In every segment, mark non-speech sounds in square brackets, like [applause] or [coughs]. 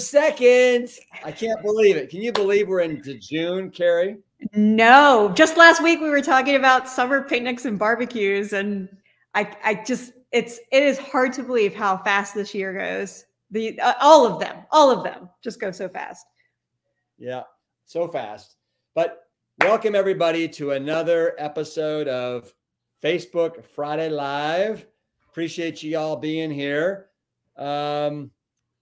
2nd. I can't believe it. Can you believe we're into June, Carrie? No, just last week we were talking about summer picnics and barbecues, and I, I just, it's, it is hard to believe how fast this year goes. The, uh, all of them, all of them just go so fast. Yeah, so fast. But welcome everybody to another episode of Facebook Friday Live. Appreciate you all being here. Um,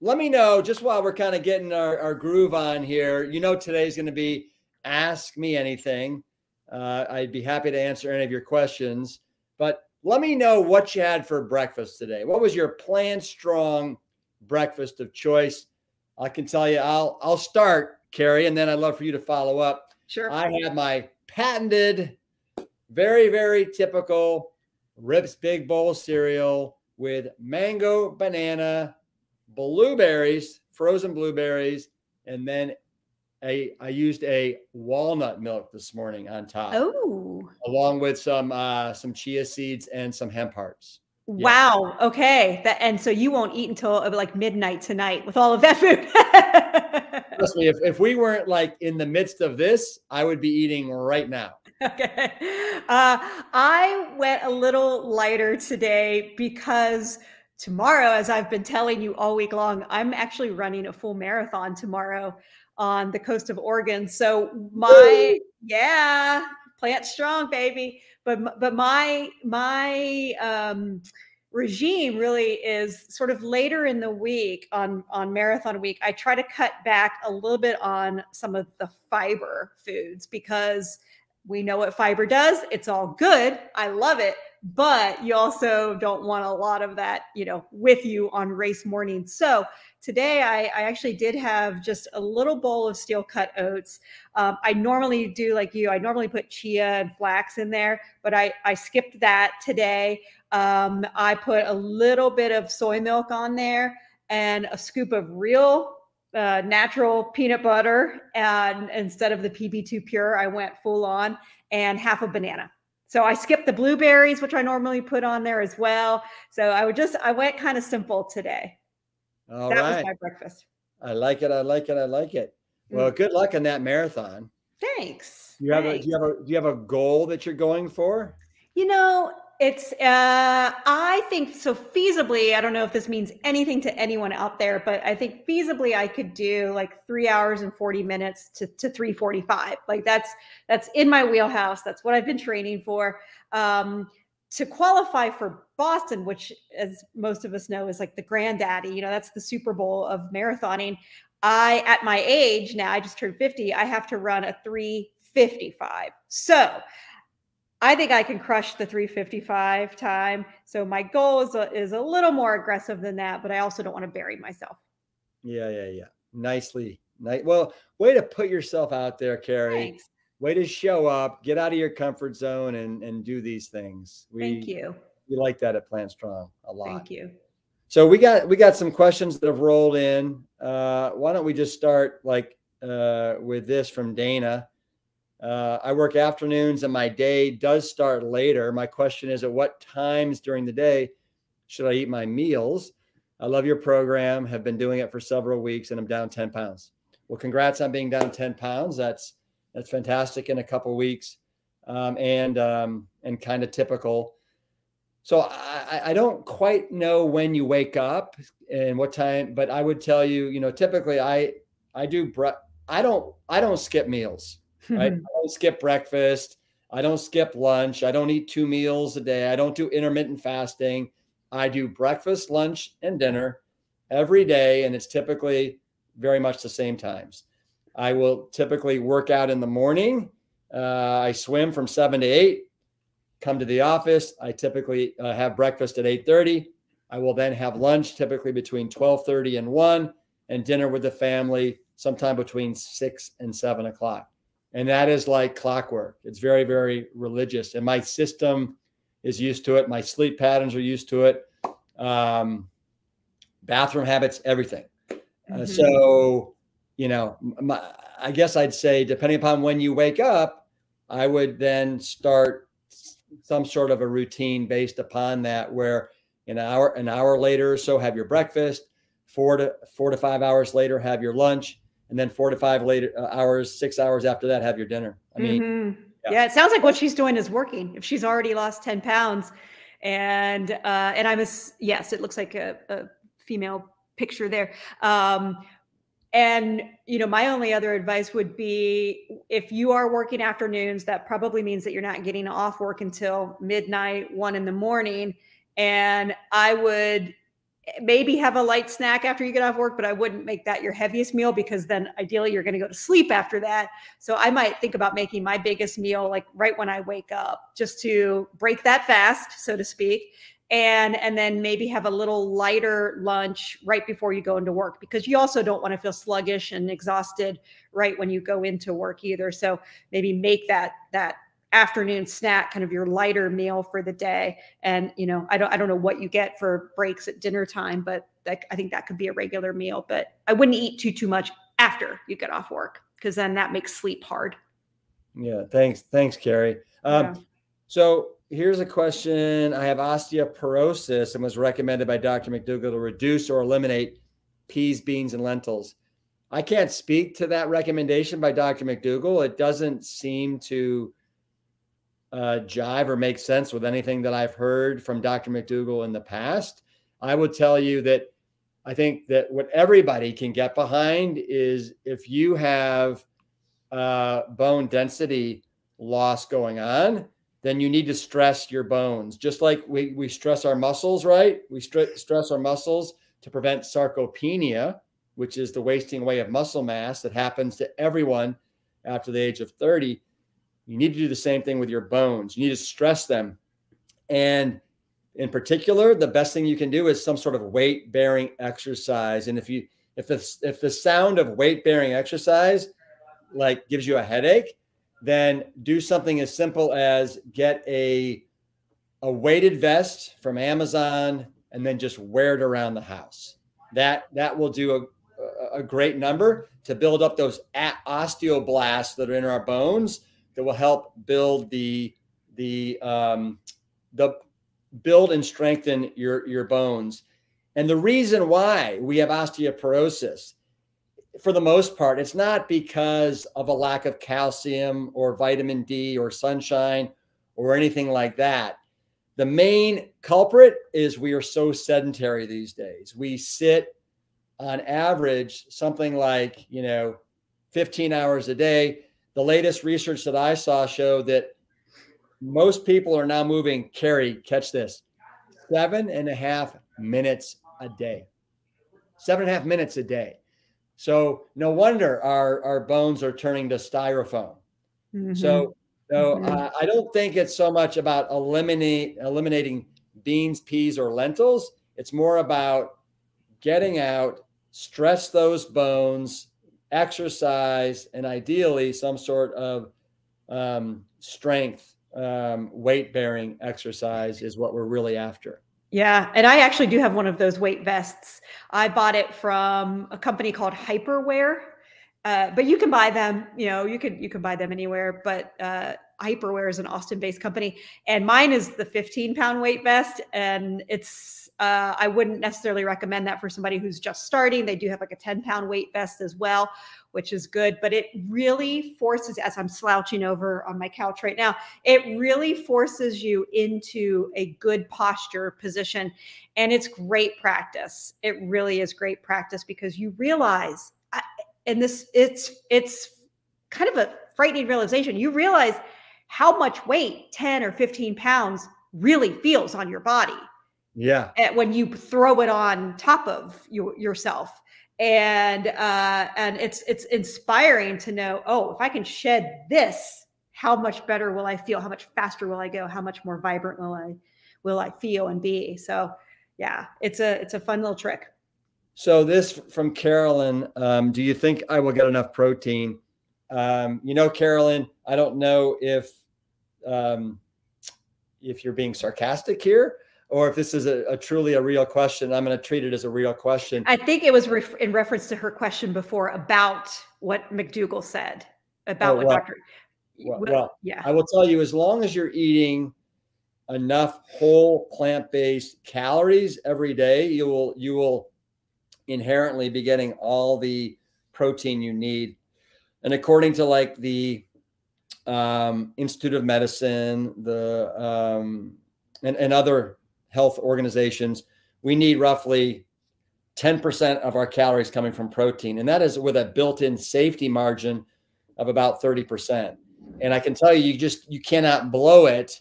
let me know just while we're kind of getting our, our groove on here. You know, today's going to be Ask Me Anything. Uh, I'd be happy to answer any of your questions, but let me know what you had for breakfast today. What was your Plant Strong breakfast of choice? I can tell you, I'll I'll start, Carrie, and then I'd love for you to follow up. Sure. I had my patented, very very typical Rip's Big Bowl cereal with mango, banana, blueberries, frozen blueberries, and then a I used a walnut milk this morning on top. Oh. Along with some uh some chia seeds and some hemp hearts. Yeah. Wow. Okay. That and so you won't eat until uh, like midnight tonight with all of that food. [laughs] Trust me, if, if we weren't like in the midst of this, I would be eating right now. Okay. Uh, I went a little lighter today because tomorrow, as I've been telling you all week long, I'm actually running a full marathon tomorrow on the coast of Oregon. So my yeah, plant strong, baby. But but my my um regime really is sort of later in the week on on marathon week i try to cut back a little bit on some of the fiber foods because we know what fiber does it's all good i love it but you also don't want a lot of that you know with you on race morning. So today I, I actually did have just a little bowl of steel cut oats. Um, i normally do like you i normally put chia and flax in there but i i skipped that today. Um, i put a little bit of soy milk on there and a scoop of real uh, natural peanut butter and instead of the pb2 pure i went full on and half a banana so I skipped the blueberries, which I normally put on there as well. So I would just I went kind of simple today. All that right. was my breakfast. I like it. I like it. I like it. Well, Mm. good luck in that marathon. Thanks. You have a do you have a do you have a goal that you're going for? You know, it's uh I think so feasibly, I don't know if this means anything to anyone out there, but I think feasibly I could do like 3 hours and 40 minutes to to 345. Like that's that's in my wheelhouse. That's what I've been training for. Um to qualify for Boston, which as most of us know is like the granddaddy, you know, that's the Super Bowl of marathoning. I at my age now, I just turned 50, I have to run a 355. So, I think I can crush the 355 time. So my goal is a, is a little more aggressive than that, but I also don't want to bury myself. Yeah, yeah, yeah. Nicely. Nice. Well, way to put yourself out there, Carrie. Thanks. Way to show up, get out of your comfort zone and and do these things. We Thank you. we like that at Plant Strong a lot. Thank you. So we got we got some questions that have rolled in. Uh, why don't we just start like uh, with this from Dana? Uh, I work afternoons and my day does start later. My question is, at what times during the day should I eat my meals? I love your program. Have been doing it for several weeks, and I'm down ten pounds. Well, congrats on being down ten pounds. That's that's fantastic in a couple weeks, um, and um, and kind of typical. So I, I don't quite know when you wake up and what time, but I would tell you, you know, typically I I do bre- I don't I don't skip meals. Right? I [laughs] don't skip breakfast. I don't skip lunch. I don't eat two meals a day. I don't do intermittent fasting. I do breakfast, lunch, and dinner every day, and it's typically very much the same times. I will typically work out in the morning. Uh, I swim from seven to eight. Come to the office. I typically uh, have breakfast at eight thirty. I will then have lunch, typically between twelve thirty and one, and dinner with the family sometime between six and seven o'clock. And that is like clockwork. It's very, very religious, and my system is used to it. My sleep patterns are used to it. Um, bathroom habits, everything. Uh, Mhm. so, you know, my, I guess I'd say, depending upon when you wake up, I would then start some sort of a routine based upon that, where an hour an hour later or so have your breakfast, four to four to five hours later have your lunch, and then four to five later uh, hours, six hours after that have your dinner. I mean, mm-hmm. yeah. yeah. it sounds like what she's doing is working. If she's already lost ten pounds, and uh, and I'm a yes, it looks like a, a female picture there. Um, and you know, my only other advice would be if you are working afternoons, that probably means that you're not getting off work until midnight, one in the morning. And I would maybe have a light snack after you get off work, but I wouldn't make that your heaviest meal because then ideally you're going to go to sleep after that. So I might think about making my biggest meal like right when I wake up just to break that fast, so to speak. And, and then maybe have a little lighter lunch right before you go into work because you also don't want to feel sluggish and exhausted right when you go into work either. So maybe make that that afternoon snack kind of your lighter meal for the day. And you know i don't i don't know what you get for breaks at dinner time but that, i think that could be a regular meal but i wouldn't eat too too much after you get off work because then that makes sleep hard. Yeah thanks thanks carrie. Um, yeah. so here's a question. I have osteoporosis and was recommended by dr mcdougall to reduce or eliminate peas beans and lentils. I can't speak to that recommendation by dr mcdougall. It doesn't seem to uh, jive or make sense with anything that I've heard from Dr. McDougall in the past. I would tell you that I think that what everybody can get behind is if you have uh, bone density loss going on, then you need to stress your bones. Just like we, we stress our muscles, right? We stress our muscles to prevent sarcopenia, which is the wasting away of muscle mass that happens to everyone after the age of 30 you need to do the same thing with your bones. You need to stress them. And in particular, the best thing you can do is some sort of weight bearing exercise. And if you if the if the sound of weight bearing exercise like gives you a headache, then do something as simple as get a a weighted vest from Amazon and then just wear it around the house. That that will do a, a great number to build up those osteoblasts that are in our bones that will help build the the um, the build and strengthen your your bones. And the reason why we have osteoporosis, for the most part, it's not because of a lack of calcium or vitamin D or sunshine or anything like that. The main culprit is we are so sedentary these days. We sit on average something like, you know, 15 hours a day the latest research that I saw showed that most people are now moving, Carrie, catch this, seven and a half minutes a day. Seven and a half minutes a day. So no wonder our, our bones are turning to styrofoam. Mm-hmm. So so mm-hmm. uh, I don't think it's so much about eliminate eliminating beans, peas, or lentils. It's more about getting out, stress those bones, exercise, and ideally some sort of um, strength, um, weight bearing exercise is what we're really after. Yeah, and I actually do have one of those weight vests. I bought it from a company called Hyperwear, uh, but you can buy them. You know, you could you can buy them anywhere. But uh, Hyperwear is an Austin-based company, and mine is the 15 pound weight vest, and it's uh, I wouldn't necessarily recommend that for somebody who's just starting. They do have like a 10 pound weight vest as well, which is good, but it really forces, as I'm slouching over on my couch right now, it really forces you into a good posture position. And it's great practice. It really is great practice because you realize, and this, it's, it's kind of a frightening realization. You realize how much weight 10 or 15 pounds really feels on your body yeah. When you throw it on top of you, yourself. And uh, and it's it's inspiring to know, oh, if I can shed this, how much better will I feel? How much faster will I go? How much more vibrant will I will I feel and be? So yeah, it's a it's a fun little trick. So this from Carolyn, um, do you think I will get enough protein? Um, you know, Carolyn, I don't know if um, if you're being sarcastic here or if this is a, a truly a real question. I'm going to treat it as a real question. I think it was ref- in reference to her question before about what McDougall said about oh, what well, Dr. Well, well, yeah, I will tell you as long as you're eating enough whole plant-based calories every day, you will you will inherently be getting all the protein you need. And according to like the um, Institute of Medicine, the um, and, and other health organizations, we need roughly 10% of our calories coming from protein. And that is with a built-in safety margin of about 30%. And I can tell you, you just you cannot blow it.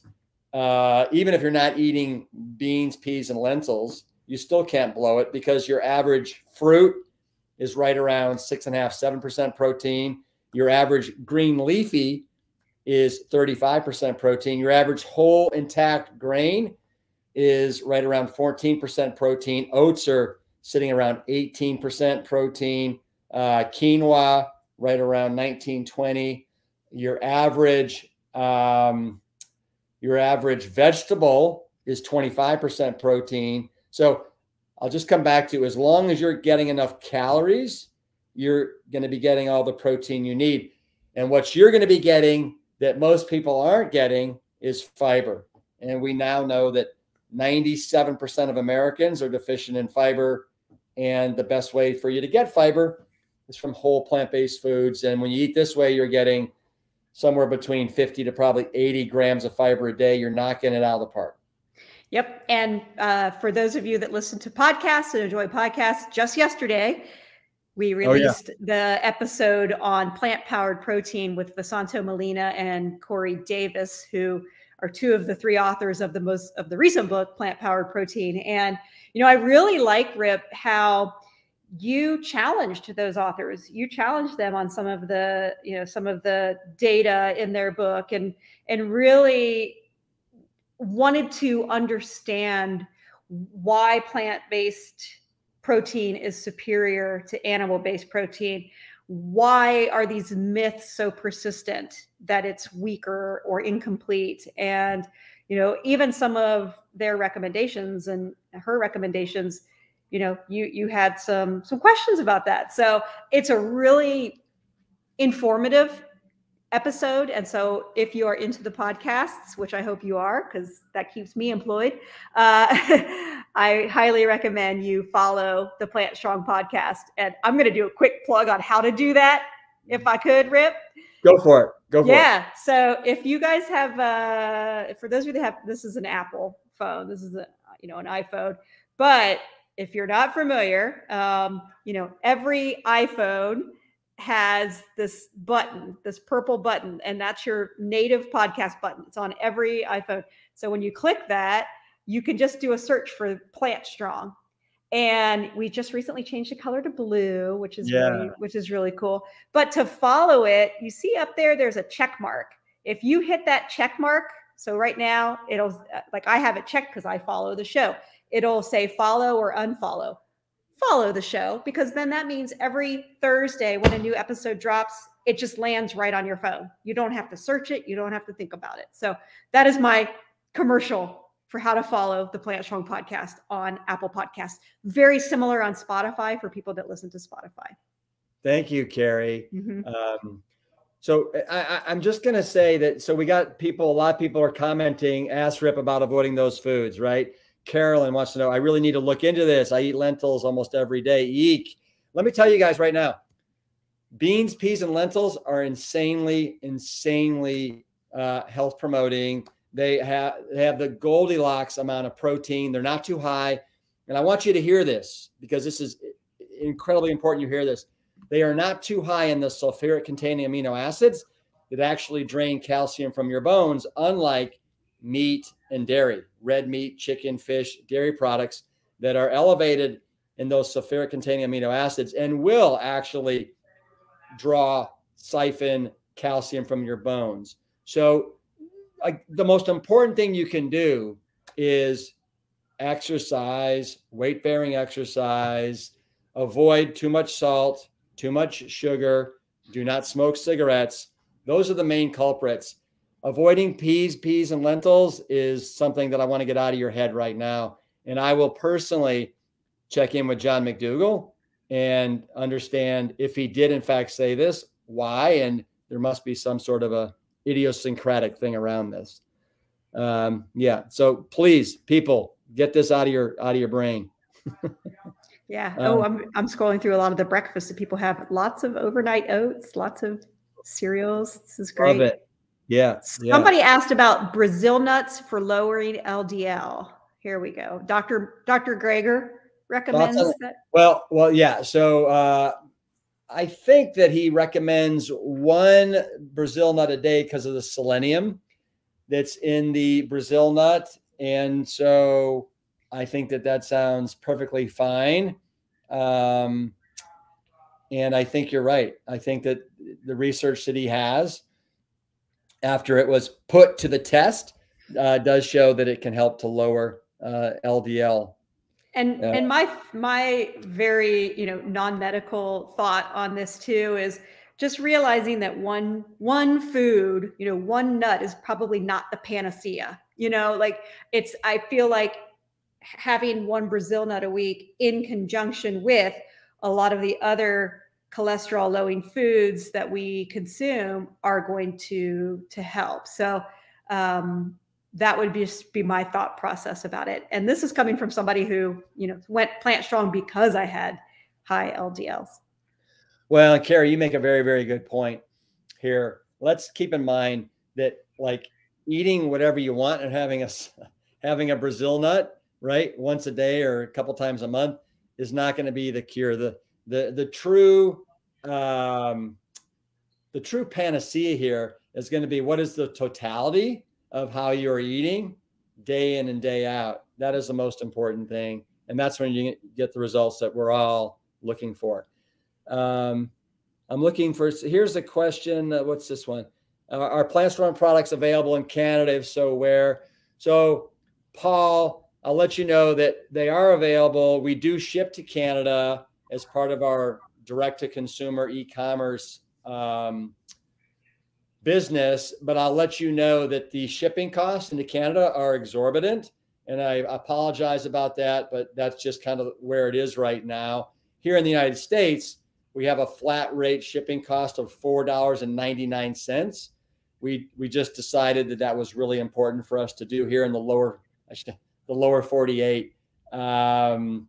Uh, even if you're not eating beans, peas, and lentils, you still can't blow it because your average fruit is right around six and a half, seven percent protein. Your average green leafy is 35% protein. Your average whole intact grain is right around 14% protein. Oats are sitting around 18% protein. Uh, quinoa, right around 19, 20. Your average, um, your average vegetable is 25% protein. So I'll just come back to as long as you're getting enough calories, you're going to be getting all the protein you need. And what you're going to be getting that most people aren't getting is fiber. And we now know that 97% of Americans are deficient in fiber. And the best way for you to get fiber is from whole plant based foods. And when you eat this way, you're getting somewhere between 50 to probably 80 grams of fiber a day. You're knocking it out of the park. Yep. And uh, for those of you that listen to podcasts and enjoy podcasts, just yesterday, we released oh, yeah. the episode on plant powered protein with Vesanto Melina and Cory Davis, who are two of the three authors of the most of the recent book, Plant Powered Protein. And, you know, I really like, Rip, how you challenged those authors you challenged them on some of the you know some of the data in their book and and really wanted to understand why plant-based protein is superior to animal-based protein why are these myths so persistent that it's weaker or incomplete? And you know even some of their recommendations and her recommendations you know you you had some some questions about that. So it's a really informative episode. And so if you are into the podcasts which i hope you are because that keeps me employed uh, [laughs] i highly recommend you follow the plant strong podcast. And i'm going to do a quick plug on how to do that if i could rip. Go for it. Go for yeah. it. Yeah. So if you guys have uh for those of you that have this is an apple phone. This is a you know an iphone. But if you're not familiar, um, you know, every iPhone has this button, this purple button, and that's your native podcast button. It's on every iPhone. So when you click that, you can just do a search for Plant Strong. And we just recently changed the color to blue, which is yeah. really, which is really cool. But to follow it, you see up there, there's a check mark. If you hit that check mark, so right now it'll like I have it checked because I follow the show it'll say follow or unfollow. Follow the show because then that means every Thursday when a new episode drops, it just lands right on your phone. You don't have to search it, you don't have to think about it. So that is my commercial for how to follow the Plant Strong podcast on Apple Podcasts. Very similar on Spotify for people that listen to Spotify. Thank you, Carrie. Mm-hmm. Um, so I, am just going to say that. So we got people, a lot of people are commenting, ask Rip about avoiding those foods, right? Carolyn wants to know, I really need to look into this. I eat lentils almost every day. Eek. Let me tell you guys right now beans, peas, and lentils are insanely, insanely uh, health promoting. They have, they have the Goldilocks amount of protein. They're not too high. And I want you to hear this because this is incredibly important you hear this. They are not too high in the sulfuric containing amino acids that actually drain calcium from your bones, unlike meat and dairy, red meat, chicken, fish, dairy products that are elevated in those sulfuric containing amino acids and will actually draw, siphon calcium from your bones. So, like the most important thing you can do is exercise, weight bearing exercise, avoid too much salt, too much sugar, do not smoke cigarettes. Those are the main culprits avoiding peas, peas, and lentils is something that I want to get out of your head right now. And I will personally check in with John McDougall and understand if he did, in fact, say this, why, and there must be some sort of a idiosyncratic thing around this. um, yeah. So please, people, get this out of your out of your brain. [laughs] yeah. Oh, um, I'm I'm scrolling through a lot of the breakfasts that people have. Lots of overnight oats, lots of cereals. This is great. Love it. Yeah. Somebody yeah. asked about Brazil nuts for lowering LDL. Here we go. Dr. Dr. Greger recommends that. Well, well, yeah. So uh, I think that he recommends one Brazil nut a day because of the selenium that's in the Brazil nut. And so I think that that sounds perfectly fine. Um, and I think you're right. I think that the research that he has, after it was put to the test, uh, does show that it can help to lower uh, LDL. And uh, and my my very you know non medical thought on this too is just realizing that one one food you know one nut is probably not the panacea you know like it's i feel like having one brazil nut a week in conjunction with a lot of the other cholesterol lowering foods that we consume are going to to help so um, that would be, just be my thought process about it and this is coming from somebody who you know went plant strong because i had high ldls well, Carrie, you make a very, very good point here. Let's keep in mind that like eating whatever you want and having a having a Brazil nut, right, once a day or a couple times a month is not going to be the cure. The the the true um, the true panacea here is going to be what is the totality of how you're eating day in and day out. That is the most important thing, and that's when you get the results that we're all looking for. Um, I'm looking for, here's a question. Uh, what's this one? Uh, are plant strong products available in Canada? If so, where? So, Paul, I'll let you know that they are available. We do ship to Canada as part of our direct to consumer e commerce um, business, but I'll let you know that the shipping costs into Canada are exorbitant. And I apologize about that, but that's just kind of where it is right now. Here in the United States, we have a flat rate shipping cost of $4.99. We, we just decided that that was really important for us to do here in the lower, the lower 48. Um,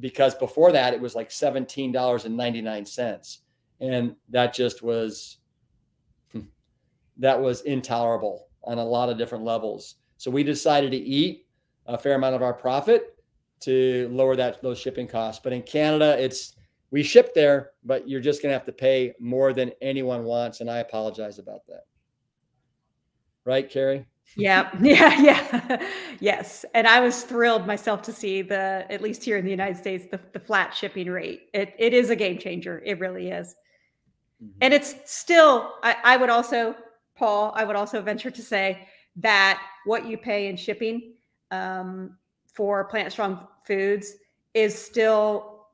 because before that it was like $17.99 and that just was hmm, that was intolerable on a lot of different levels so we decided to eat a fair amount of our profit to lower that those shipping costs but in canada it's we ship there, but you're just going to have to pay more than anyone wants. And I apologize about that. Right, Carrie? Yeah, [laughs] yeah, yeah. yes. And I was thrilled myself to see the, at least here in the United States, the, the flat shipping rate. It, it is a game changer. It really is. Mm-hmm. And it's still, I, I would also, Paul, I would also venture to say that what you pay in shipping um, for plant strong foods is still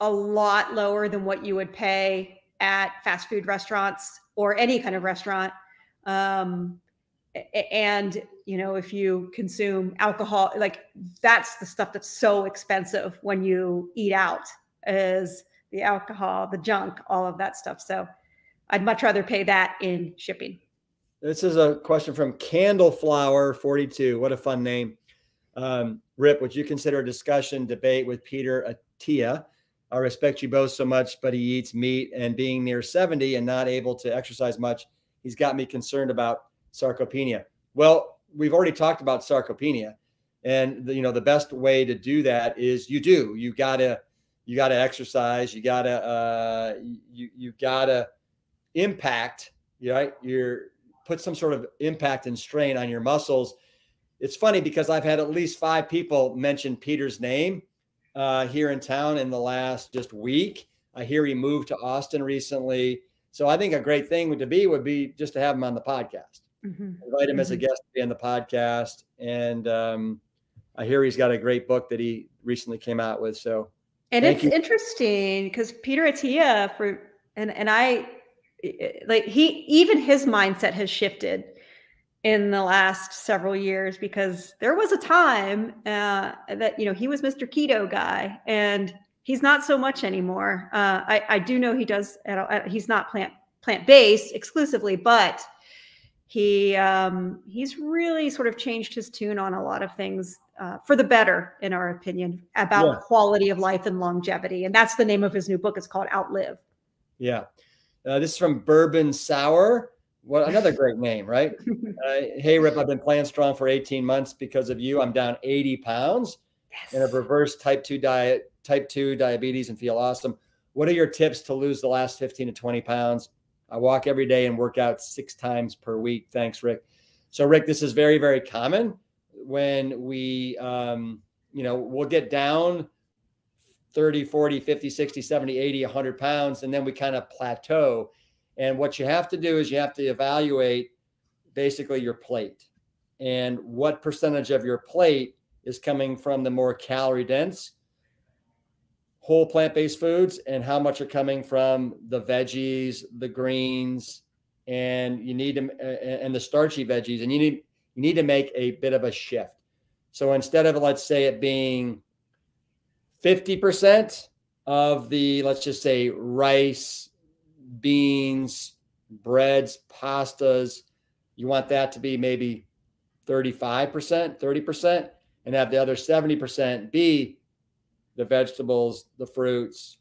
a lot lower than what you would pay at fast food restaurants or any kind of restaurant. Um, and you know, if you consume alcohol, like that's the stuff that's so expensive when you eat out is the alcohol, the junk, all of that stuff. So I'd much rather pay that in shipping. This is a question from Candleflower 42. What a fun name. Um, Rip, would you consider a discussion debate with Peter Attia I respect you both so much, but he eats meat and being near 70 and not able to exercise much, he's got me concerned about sarcopenia. Well, we've already talked about sarcopenia. And the, you know, the best way to do that is you do. You gotta, you gotta exercise, you gotta uh you you gotta impact, right? You're put some sort of impact and strain on your muscles. It's funny because I've had at least five people mention Peter's name uh, here in town in the last just week. I hear he moved to Austin recently. So I think a great thing to be would be just to have him on the podcast. Mm-hmm. Invite him as a mm-hmm. guest to be on the podcast. And um, I hear he's got a great book that he recently came out with. So and it's you. interesting because Peter Attia for and and I like he even his mindset has shifted in the last several years because there was a time uh, that you know he was Mr. Keto guy, and he's not so much anymore. Uh, I, I do know he does. Uh, he's not plant plant based exclusively, but he um, he's really sort of changed his tune on a lot of things uh, for the better, in our opinion, about yeah. quality of life and longevity. And that's the name of his new book. It's called Outlive. Yeah, uh, this is from Bourbon Sour. What another great name, right? [laughs] Uh, hey, Rip, I've been playing strong for 18 months because of you. I'm down 80 pounds yes. in a reverse type 2 diet, type 2 diabetes, and feel awesome. What are your tips to lose the last 15 to 20 pounds? I walk every day and work out six times per week. Thanks, Rick. So, Rick, this is very, very common when we, um, you know, we'll get down 30, 40, 50, 60, 70, 80, 100 pounds, and then we kind of plateau. And what you have to do is you have to evaluate basically your plate and what percentage of your plate is coming from the more calorie dense whole plant-based foods and how much are coming from the veggies, the greens, and you need to and the starchy veggies, and you need you need to make a bit of a shift. So instead of let's say it being 50% of the let's just say rice, beans, breads, pastas, you want that to be maybe 35%, 30%, and have the other 70% be the vegetables, the fruits,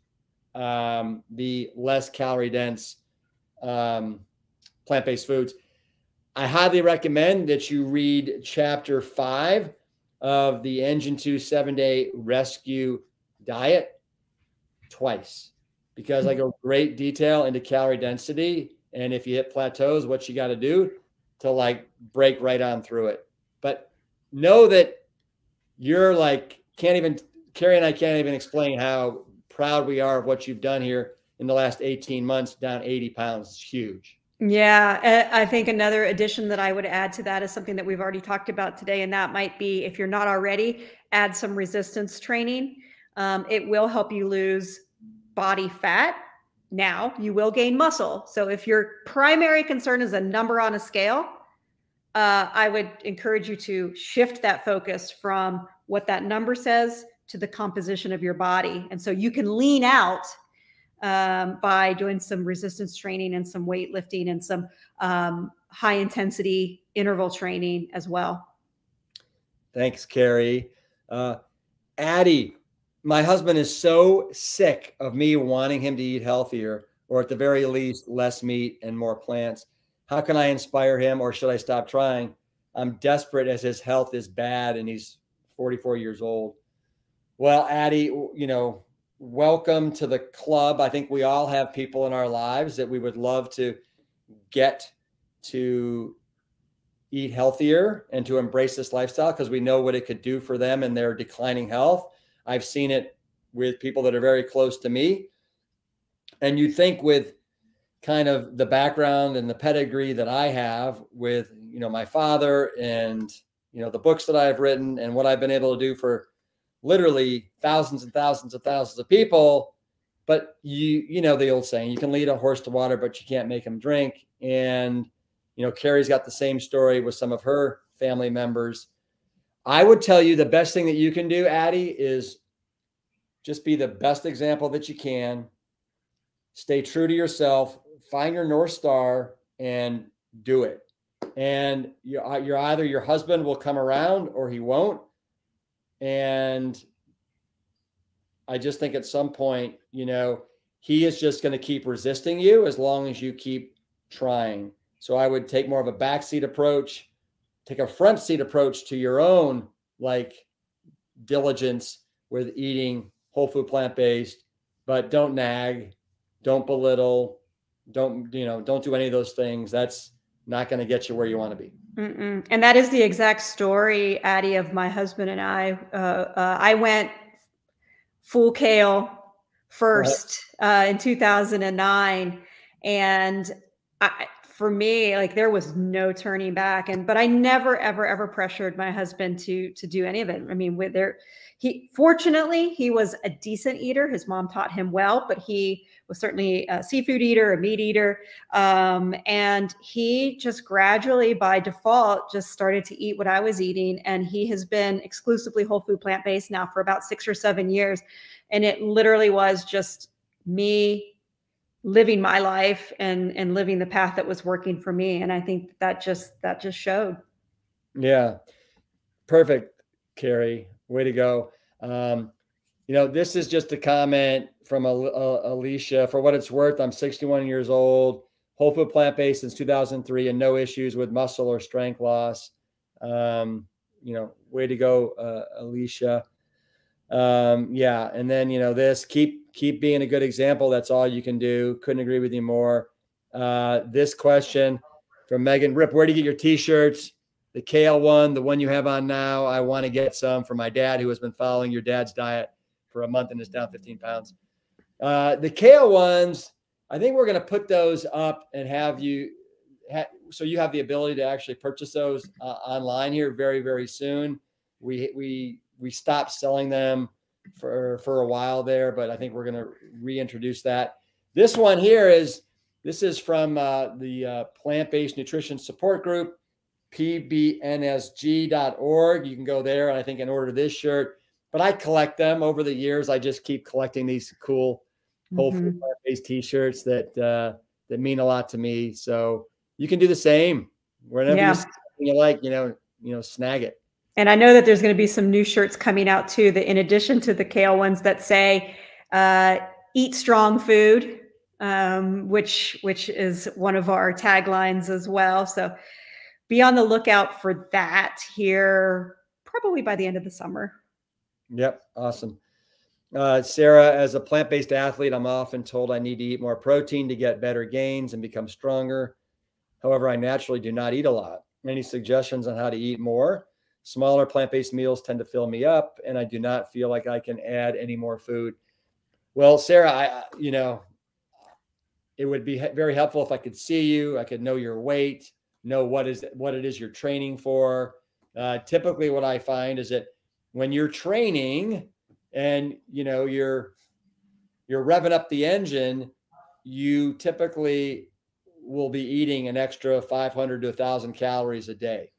um, the less calorie dense um, plant based foods. I highly recommend that you read chapter five of the Engine 2 seven day rescue diet twice because I go [laughs] great detail into calorie density. And if you hit plateaus, what you got to do to like break right on through it. But know that you're like, can't even Carrie and I can't even explain how proud we are of what you've done here in the last 18 months, down 80 pounds. It's huge. Yeah, I think another addition that I would add to that is something that we've already talked about today, and that might be if you're not already, add some resistance training. Um, it will help you lose body fat. Now you will gain muscle. So if your primary concern is a number on a scale, uh, I would encourage you to shift that focus from what that number says to the composition of your body. And so you can lean out um, by doing some resistance training and some weightlifting and some um, high intensity interval training as well. Thanks, Carrie. Uh, Addie, my husband is so sick of me wanting him to eat healthier, or at the very least, less meat and more plants. How can I inspire him, or should I stop trying? I'm desperate as his health is bad and he's 44 years old. Well, Addie, you know, welcome to the club. I think we all have people in our lives that we would love to get to eat healthier and to embrace this lifestyle because we know what it could do for them and their declining health. I've seen it with people that are very close to me. And you think with kind of the background and the pedigree that I have with, you know, my father and, you know, the books that I've written and what I've been able to do for literally thousands and thousands and thousands of people. But you you know the old saying you can lead a horse to water but you can't make him drink. And you know carrie's got the same story with some of her family members. I would tell you the best thing that you can do addie is just be the best example that you can. Stay true to yourself find your north star and do it. And you're, you're either your husband will come around or he won't and I just think at some point, you know, he is just going to keep resisting you as long as you keep trying. So I would take more of a backseat approach, take a front seat approach to your own like diligence with eating whole food plant based, but don't nag, don't belittle, don't, you know, don't do any of those things. That's not going to get you where you want to be. Mm-mm. And that is the exact story, Addie, of my husband and I. Uh, uh, I went full kale first uh, in 2009, and I, for me, like there was no turning back. And but I never, ever, ever pressured my husband to to do any of it. I mean, with there he fortunately he was a decent eater. His mom taught him well but he was certainly a seafood eater a meat eater. Um, and he just gradually by default just started to eat what i was eating. And he has been exclusively whole food plant-based now for about six or seven years. And it literally was just me living my life and and living the path that was working for me. And i think that just that just showed. Yeah. Perfect carrie way to go um you know this is just a comment from a, alicia for what it's worth i'm 61 years old whole food plant-based since 2003 and no issues with muscle or strength loss um you know way to go uh, alicia um yeah and then you know this keep keep being a good example. That's all you can do. Couldn't agree with you more. Uh, this question from Megan Rip, where do you get your t-shirts? The kale one, the one you have on now. I want to get some for my dad who has been following your dad's diet for a month and is down 15 pounds. Uh, the kale ones, I think we're going to put those up and have you ha- so you have the ability to actually purchase those uh, online here very very soon. We we we stopped selling them for for a while there, but I think we're going to reintroduce that. This one here is this is from uh, the uh, Plant Based Nutrition Support Group, pbnsg.org. You can go there, and I think and order this shirt. But I collect them over the years. I just keep collecting these cool whole mm-hmm. food based T-shirts that uh, that mean a lot to me. So you can do the same whenever yeah. you, you like. You know, you know, snag it. And I know that there's going to be some new shirts coming out too, that in addition to the kale ones that say uh, "Eat strong food," um, which which is one of our taglines as well. So be on the lookout for that here, probably by the end of the summer. Yep, awesome. Uh, Sarah, as a plant based athlete, I'm often told I need to eat more protein to get better gains and become stronger. However, I naturally do not eat a lot. Any suggestions on how to eat more? Smaller plant based meals tend to fill me up, and I do not feel like I can add any more food. Well, Sarah, I, you know, it would be very helpful if I could see you. I could know your weight, know what is what it is you're training for. Uh, typically, what I find is that when you're training and you know you're you're revving up the engine, you typically will be eating an extra 500 to 1,000 calories a day.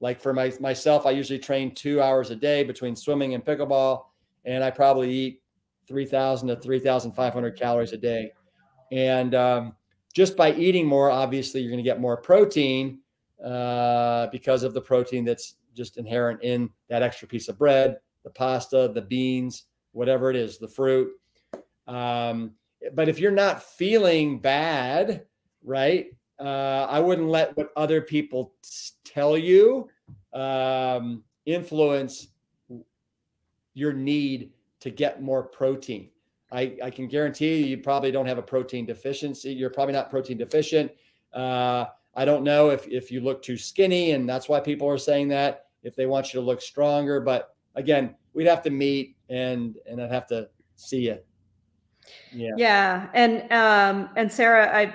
Like for my, myself, I usually train two hours a day between swimming and pickleball, and I probably eat 3,000 to 3,500 calories a day. And um, just by eating more, obviously, you're going to get more protein uh, because of the protein that's just inherent in that extra piece of bread, the pasta, the beans, whatever it is, the fruit. Um, but if you're not feeling bad, right? Uh, I wouldn't let what other people tell you um, influence your need to get more protein. I, I, can guarantee you, you probably don't have a protein deficiency. You're probably not protein deficient. Uh, I don't know if, if you look too skinny, and that's why people are saying that. If they want you to look stronger, but again, we'd have to meet and and I'd have to see you. Yeah. Yeah, and um, and Sarah, I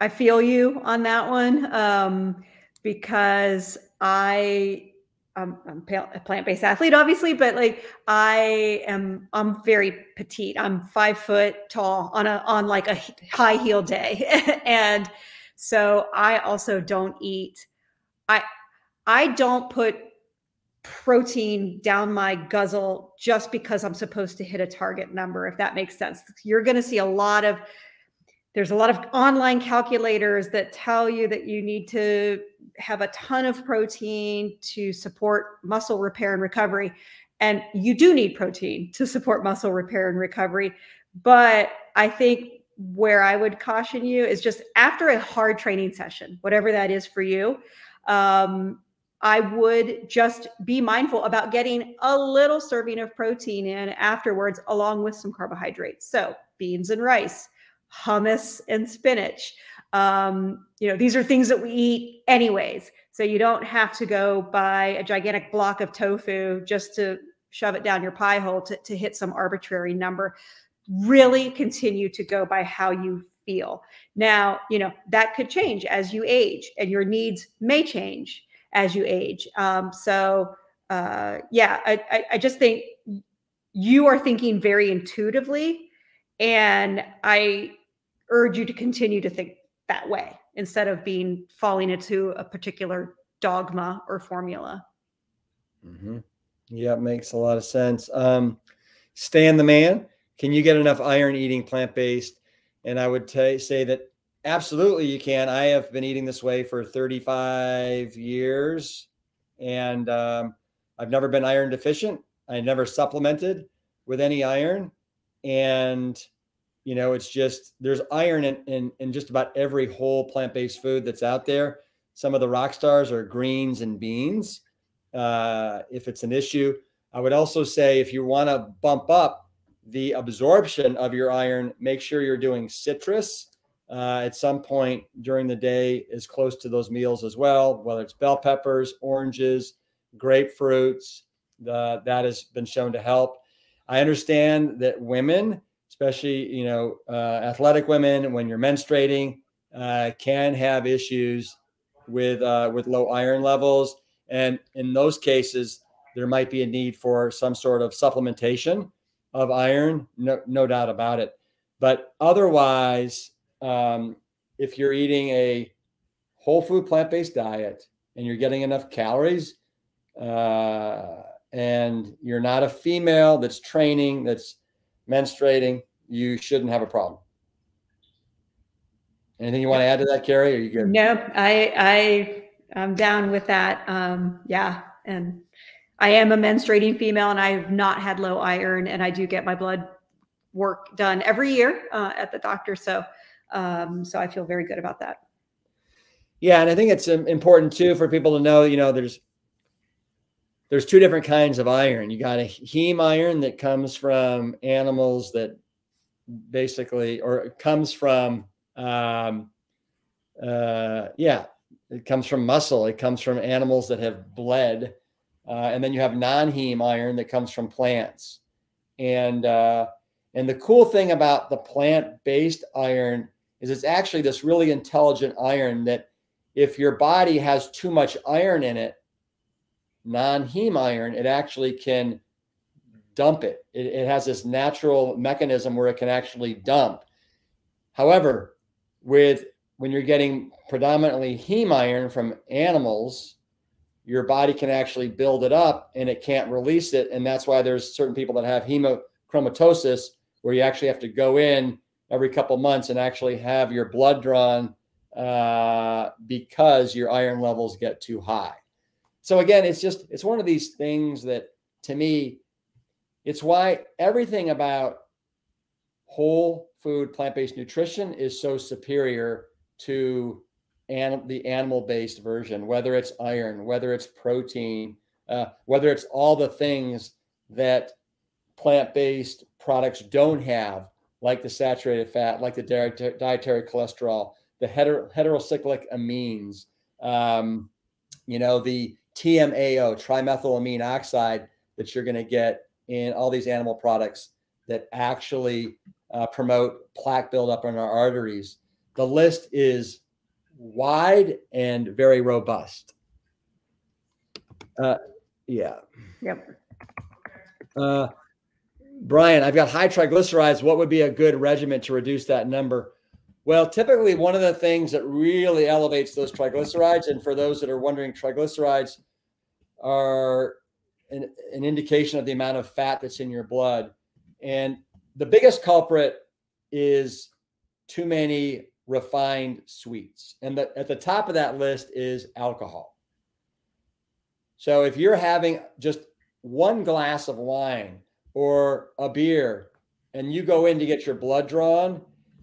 I feel you on that one um, because I Um, I'm, I'm a plant-based athlete, obviously, but like I am, I'm very petite. I'm five foot tall on a on like a high heel day, [laughs] and so I also don't eat. I I don't put protein down my guzzle just because I'm supposed to hit a target number. If that makes sense, you're going to see a lot of there's a lot of online calculators that tell you that you need to have a ton of protein to support muscle repair and recovery. And you do need protein to support muscle repair and recovery. But I think where I would caution you is just after a hard training session, whatever that is for you, um, I would just be mindful about getting a little serving of protein in afterwards, along with some carbohydrates. So, beans and rice, hummus and spinach. Um, you know, these are things that we eat anyways. So you don't have to go buy a gigantic block of tofu just to shove it down your pie hole to, to hit some arbitrary number. Really continue to go by how you feel. Now, you know, that could change as you age and your needs may change as you age. Um, so, uh, yeah, I, I, I just think you are thinking very intuitively. And I urge you to continue to think that way instead of being falling into a particular dogma or formula. Mm-hmm. Yeah, makes a lot of sense. Um, Stan the man, can you get enough iron eating plant based? And I would t- say that absolutely you can. I have been eating this way for 35 years and um, I've never been iron deficient. I never supplemented with any iron. And, you know, it's just there's iron in, in, in just about every whole plant based food that's out there. Some of the rock stars are greens and beans. Uh, if it's an issue, I would also say if you want to bump up the absorption of your iron, make sure you're doing citrus uh, at some point during the day as close to those meals as well, whether it's bell peppers, oranges, grapefruits. The, that has been shown to help. I understand that women, especially you know uh, athletic women, when you're menstruating, uh, can have issues with uh, with low iron levels, and in those cases, there might be a need for some sort of supplementation of iron. No, no doubt about it. But otherwise, um, if you're eating a whole food plant based diet and you're getting enough calories, uh, and you're not a female that's training, that's menstruating, you shouldn't have a problem. Anything you want to add to that, Carrie? Are you good? No, I I I'm down with that. Um, yeah, and I am a menstruating female, and I have not had low iron, and I do get my blood work done every year uh, at the doctor. So um, so I feel very good about that. Yeah, and I think it's um, important too for people to know. You know, there's there's two different kinds of iron. You got a heme iron that comes from animals that basically, or comes from, um, uh, yeah, it comes from muscle. It comes from animals that have bled, uh, and then you have non-heme iron that comes from plants. And uh, and the cool thing about the plant-based iron is it's actually this really intelligent iron that if your body has too much iron in it, non-heme iron, it actually can dump it. it. It has this natural mechanism where it can actually dump. However, with when you're getting predominantly heme iron from animals, your body can actually build it up and it can't release it. And that's why there's certain people that have hemochromatosis where you actually have to go in every couple months and actually have your blood drawn uh, because your iron levels get too high. So again, it's just it's one of these things that to me, it's why everything about whole food plant-based nutrition is so superior to the animal-based version, whether it's iron, whether it's protein, uh, whether it's all the things that plant-based products don't have like the saturated fat, like the dietary cholesterol, the heter- heterocyclic amines, um, you know, the TMAO, trimethylamine oxide, that you're going to get in all these animal products that actually uh, promote plaque buildup in our arteries. The list is wide and very robust. Uh, yeah. Yep. Uh, Brian, I've got high triglycerides. What would be a good regimen to reduce that number? Well, typically, one of the things that really elevates those triglycerides, and for those that are wondering, triglycerides are an, an indication of the amount of fat that's in your blood. And the biggest culprit is too many refined sweets. And the, at the top of that list is alcohol. So if you're having just one glass of wine, or a beer and you go in to get your blood drawn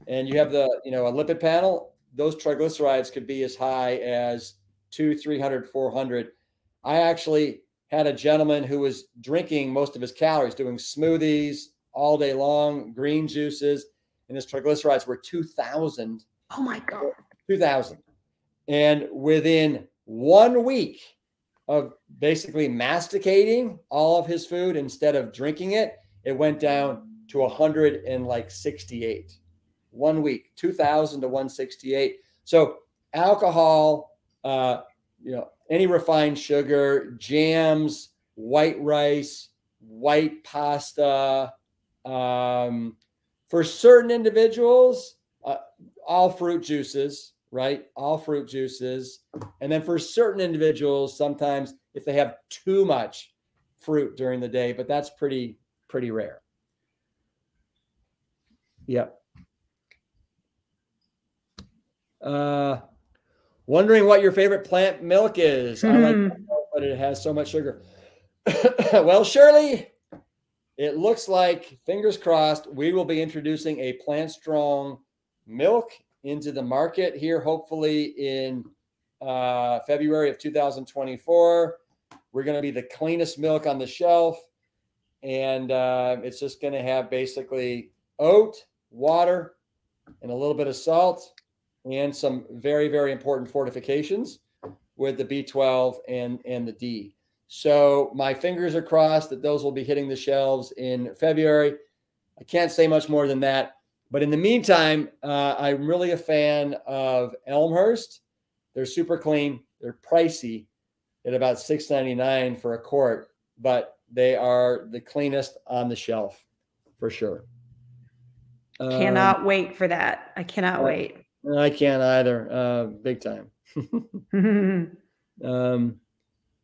and you have the you know a lipid panel those triglycerides could be as high as two 300 400 i actually had a gentleman who was drinking most of his calories doing smoothies all day long green juices and his triglycerides were 2000 oh my god 2000 and within one week of basically masticating all of his food instead of drinking it, it went down to 168. One week, 2000 to 168. So alcohol, uh, you know, any refined sugar, jams, white rice, white pasta. Um, for certain individuals, uh, all fruit juices, right? All fruit juices. And then for certain individuals, sometimes if they have too much fruit during the day, but that's pretty, pretty rare. Yep. Uh, wondering what your favorite plant milk is. Mm. I like milk, but it has so much sugar. [coughs] well, Shirley, it looks like, fingers crossed, we will be introducing a plant strong milk into the market here, hopefully in uh, February of 2024. We're going to be the cleanest milk on the shelf. And uh, it's just going to have basically oat, water, and a little bit of salt and some very, very important fortifications with the B12 and, and the D. So my fingers are crossed that those will be hitting the shelves in February. I can't say much more than that. But in the meantime, uh, I'm really a fan of Elmhurst. They're super clean. They're pricey at about $6.99 for a quart, but they are the cleanest on the shelf for sure. Cannot um, wait for that. I cannot wait. I can't either. Uh, big time. [laughs] um,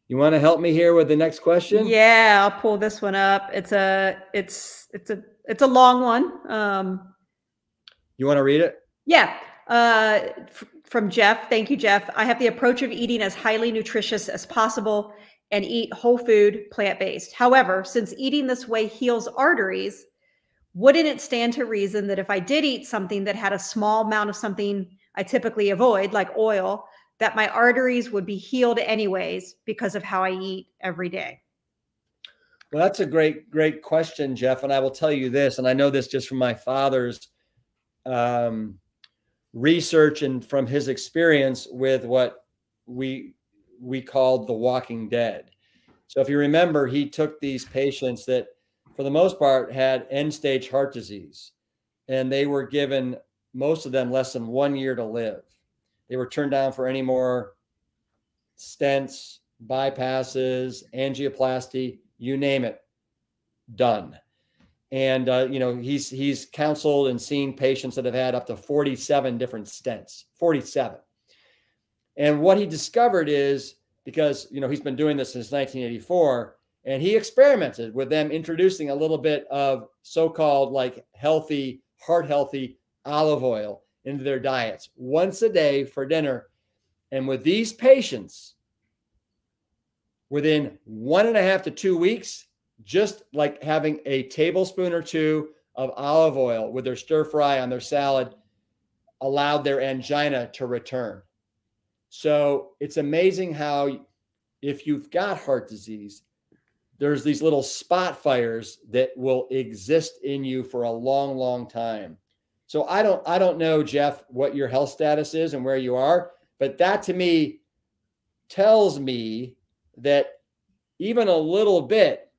you want to help me here with the next question? Yeah, I'll pull this one up. It's a it's it's a it's a long one. Um, you want to read it? Yeah. Uh, f- from Jeff. Thank you, Jeff. I have the approach of eating as highly nutritious as possible and eat whole food, plant based. However, since eating this way heals arteries, wouldn't it stand to reason that if I did eat something that had a small amount of something I typically avoid, like oil, that my arteries would be healed anyways because of how I eat every day? Well, that's a great, great question, Jeff. And I will tell you this, and I know this just from my father's um, research and from his experience with what we we called the Walking Dead. So, if you remember, he took these patients that, for the most part, had end stage heart disease, and they were given most of them less than one year to live. They were turned down for any more stents, bypasses, angioplasty, you name it, done. And uh, you know he's he's counseled and seen patients that have had up to 47 different stents, 47. And what he discovered is because you know he's been doing this since 1984, and he experimented with them introducing a little bit of so-called like healthy, heart healthy olive oil into their diets once a day for dinner. And with these patients, within one and a half to two weeks, just like having a tablespoon or two of olive oil with their stir fry on their salad allowed their angina to return. So it's amazing how, if you've got heart disease, there's these little spot fires that will exist in you for a long, long time. So I don't I don't know Jeff what your health status is and where you are, but that to me tells me that even a little bit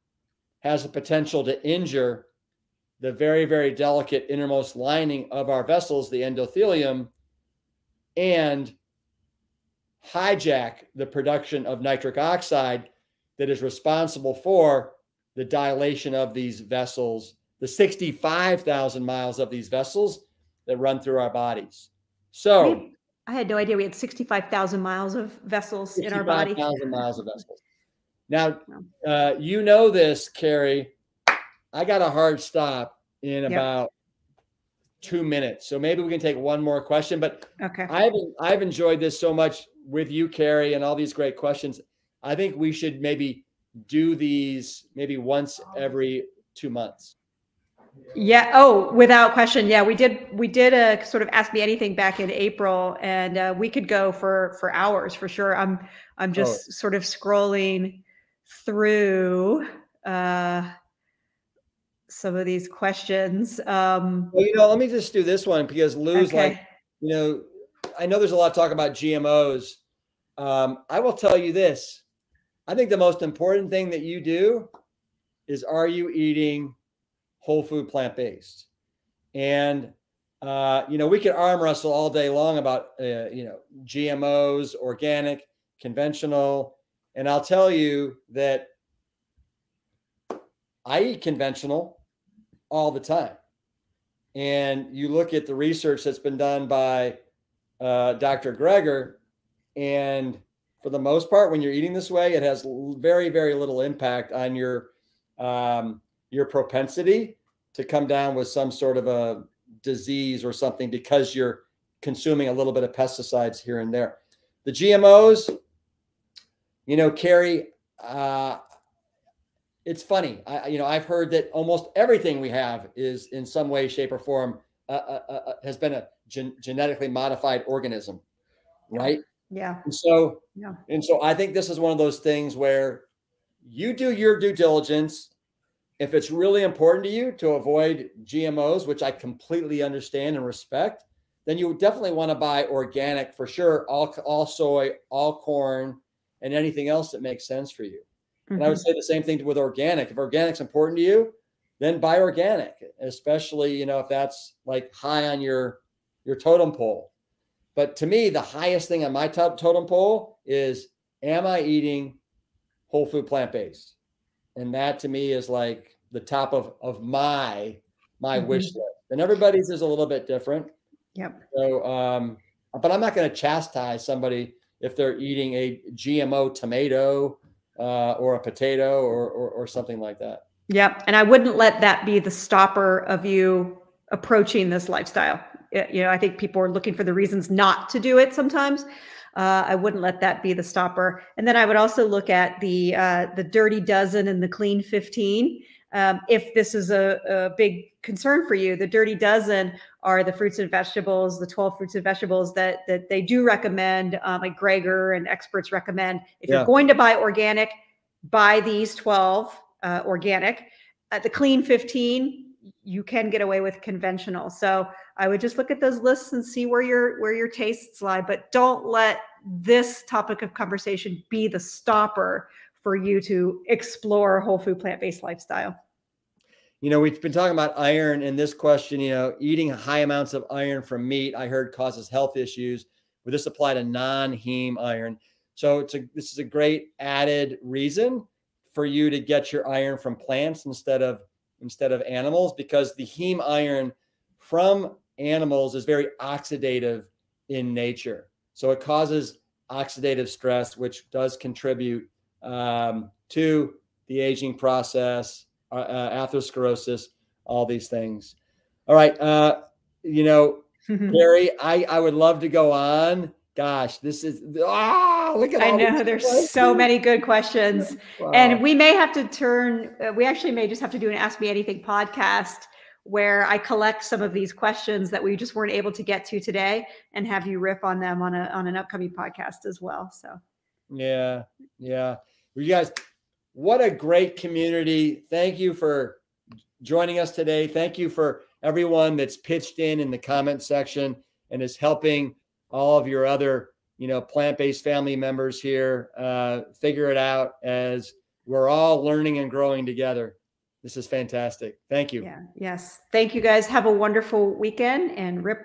has the potential to injure the very very delicate innermost lining of our vessels, the endothelium, and hijack the production of nitric oxide that is responsible for the dilation of these vessels the 65,000 miles of these vessels that run through our bodies. So I had no idea we had 65,000 miles of vessels in our body. 65,000 miles of vessels. [laughs] Now, uh, you know this, Carrie. I got a hard stop in yep. about two minutes. So maybe we can take one more question. But okay. I've, I've enjoyed this so much with you, Carrie, and all these great questions. I think we should maybe do these maybe once every two months. Yeah. Oh, without question. Yeah, we did. We did a sort of ask me anything back in April, and uh, we could go for for hours for sure. I'm I'm just oh. sort of scrolling through uh, some of these questions. Um, well, you know, let me just do this one because Lou's okay. like, you know, I know there's a lot of talk about GMOs. Um, I will tell you this: I think the most important thing that you do is are you eating whole food plant based. And uh, you know, we could arm wrestle all day long about uh, you know GMOs, organic, conventional, and I'll tell you that I eat conventional all the time. And you look at the research that's been done by uh, Dr. Greger, and for the most part, when you're eating this way, it has very, very little impact on your um, your propensity to come down with some sort of a disease or something because you're consuming a little bit of pesticides here and there. The GMOs, you know, Carrie, uh, it's funny. I, you know, I've heard that almost everything we have is in some way, shape, or form uh, uh, uh, uh has been a gen genetically modified organism, right? Yeah. And so, yeah. And so, I think this is one of those things where you do your due diligence. If it's really important to you to avoid GMOs, which I completely understand and respect, then you definitely want to buy organic for sure. All all soy, all corn, and anything else that makes sense for you. Mm-hmm. And I would mm-hmm. say the same thing with organic. If organic's important to you, then buy organic, especially, you know, if that's like high on your your totem pole. But to me, the highest thing on my top totem pole is am I eating whole food plant-based? And that to me is like the top of of my my mm-hmm. wish list. And everybody's is a little bit different. Yep. So um, but I'm not going to chastise somebody if they're eating a GMO tomato uh, or a potato or, or, or something like that. Yep. And I wouldn't let that be the stopper of you approaching this lifestyle. You know, I think people are looking for the reasons not to do it sometimes. Uh, I wouldn't let that be the stopper. And then I would also look at the uh, the dirty dozen and the clean 15. Um, if this is a, a, big concern for you, the dirty dozen are the fruits and vegetables, the 12 fruits and vegetables that that they do recommend, um, like Greger and experts recommend. If yeah. you're going to buy organic, buy these 12 uh, organic. At the clean 15, you can get away with conventional. So I would just look at those lists and see where your where your tastes lie, but don't let this topic of conversation be the stopper for you to explore a whole food plant-based lifestyle you know, we've been talking about iron in this question, you know, eating high amounts of iron from meat, I heard causes health issues. Would this apply to non-heme iron? So it's a, this is a great added reason for you to get your iron from plants instead of instead of animals because the heme iron from animals is very oxidative in nature. So it causes oxidative stress, which does contribute um, to the aging process, uh, uh, atherosclerosis, all these things. All right. Uh, you know, [laughs] Carrie, I, I would love to go on. Gosh, this is ah, look at I know there's questions. so many good questions. Wow. And we may have to turn, uh, we actually may just have to do an Ask Me Anything podcast where I collect some of these questions that we just weren't able to get to today and have you riff on them on a on an upcoming podcast as well. So yeah, yeah. Well, you guys, what a great community. Thank you for joining us today. Thank you for everyone that's pitched in in the comment section and is helping all of your other, you know, plant-based family members here uh, figure it out as we're all learning and growing together. This is fantastic. Thank you. Yeah. Yes. Thank you guys. Have a wonderful weekend and rip